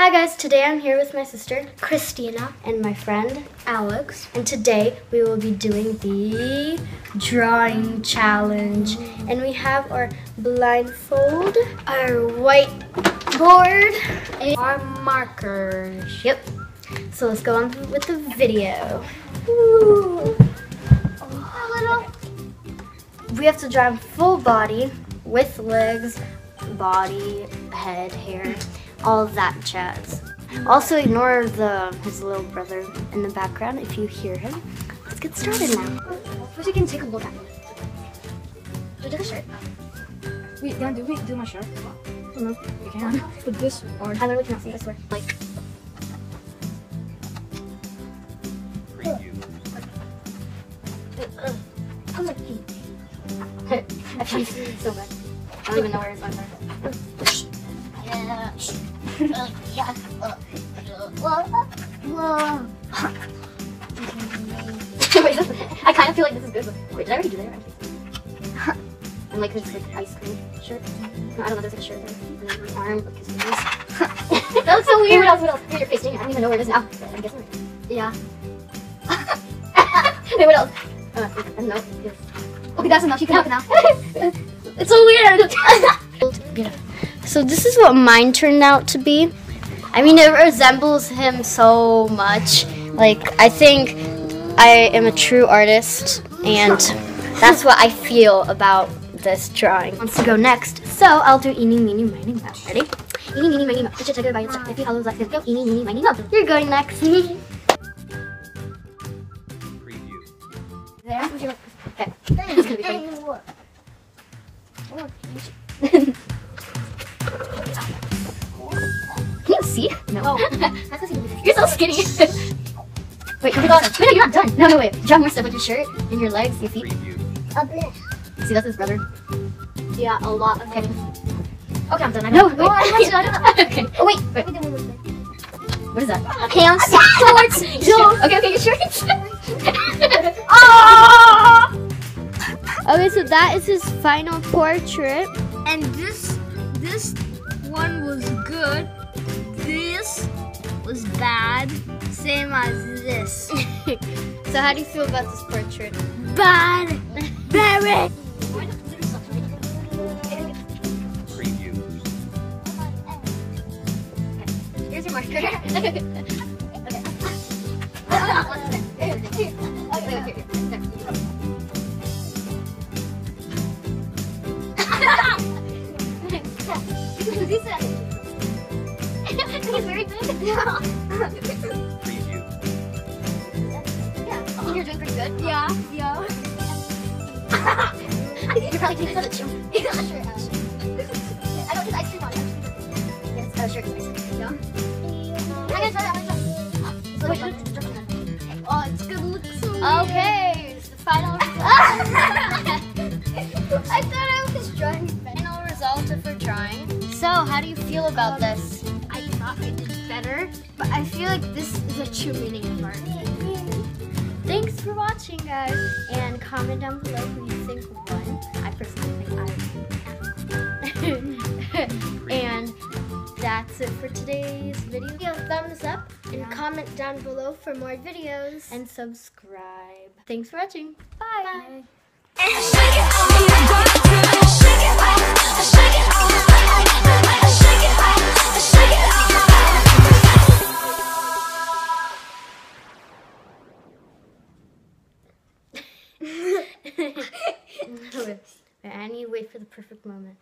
Hi guys, today I'm here with my sister Christina, and my friend, Alex. and today we will be doing the drawing challenge. And we have our blindfold, Our whiteboard and our markers. Yep. So let's go on with the video. Ooh. We have to draw full body with legs, body, head, hair, all that jazz. Also ignore the his little brother in the background if you hear him. Let's get started now. First, you can take a look at it. Look at the shirt. Wait, Dan, do we do my shirt? No. Mm-hmm. You can. Put this or uh, uh, I cannot see this word. Like I'm like, I can't see it so bad. I don't even know where his eyes are. This, I kind of feel like this is good. Wait, did I already do that? and like this like ice cream shirt. No, I don't know. There's like a shirt there, and then my arm, like his fingers. that looks so weird. What else? What else? Your face. It, I don't even know where it is now. I guess. Yeah. Wait, what else? Uh, I don't know. Okay, that's enough. You can it now. it's so weird. So this is what mine turned out to be. I mean, it resembles him so much. Like, I think I am a true artist, and that's what I feel about this drawing. Wants to go next, so I'll do eeny, meeny, miny. Ready? Eeny, meeny, miny, check it by yourself. If you follow like this, go eeny, meeny, miny, mo. You're going next. there. Okay. It's gonna be funny. see? No. Oh, that's because you You're so skinny. wait, wait, wait, no, you're not done. No, no, wait. Draw more stuff with your shirt and your legs, your feet. a bit. See, that's his brother. Yeah, a lot. Of okay. Okay, I'm done. I No, know. no, I want you. I don't know. Okay. Oh, wait, wait. We did one more thing. What is that? Hands, shorts, Joe. Okay, okay, your shorts. Ah! okay, so that is his final portrait. And this this one was good. This was bad. Same as this. so, how do you feel about this portrait? bad. Very. Preview. Here's your marker. doing pretty good. Yeah, yeah. You're probably doing chill. He's not sure. I don't think ice cream on it. Yes, uh, sure. Yeah. I'm gonna try. I'm gonna try it. Oh, it's gonna look so Okay, it's the final I thought I was drawing final result of her drawing. So, how do you feel about this? I thought I did better, but I feel like this is a true meaning of art. Thanks for watching, guys, and comment down below who you think won. I personally think I. won. and that's it for today's video. Give a thumbs up and comment down below for more videos. And subscribe. Thanks for watching. Bye. I the perfect moment.